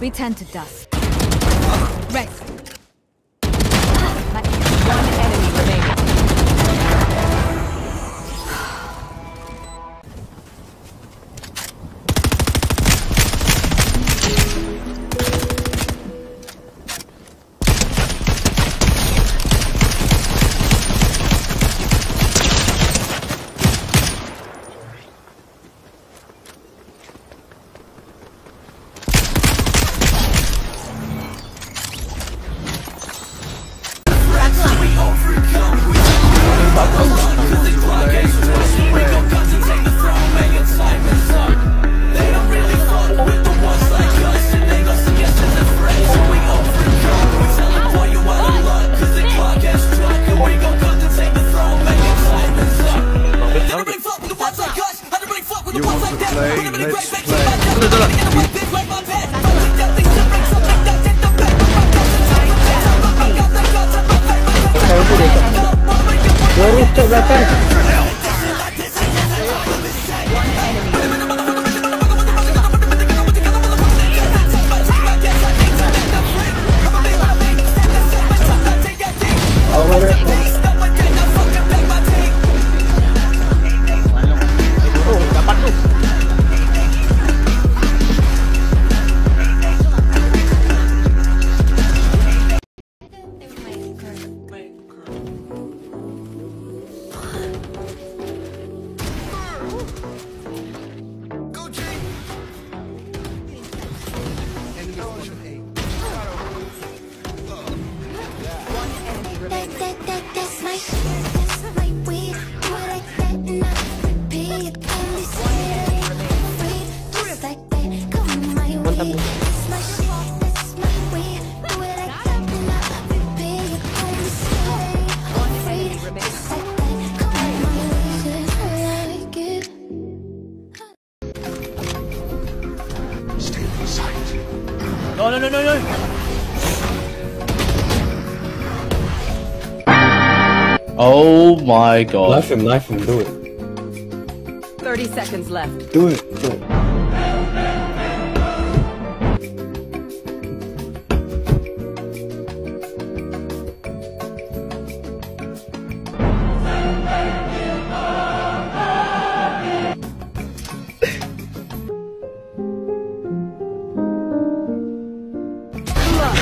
We turn to dust. Rest. Baru step belakang. It No, no, no, no, no. Oh my god. Knife him, knife him, do it. 30 seconds left. Do it, do it.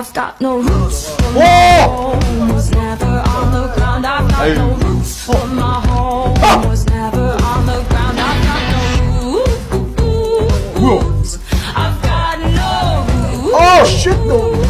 I've got no roots. Whoa! Never on the ground, I've got hey. no roots. For my home ah. was never on the ground, I've got no roots. I've got no roots. Oh shit, no.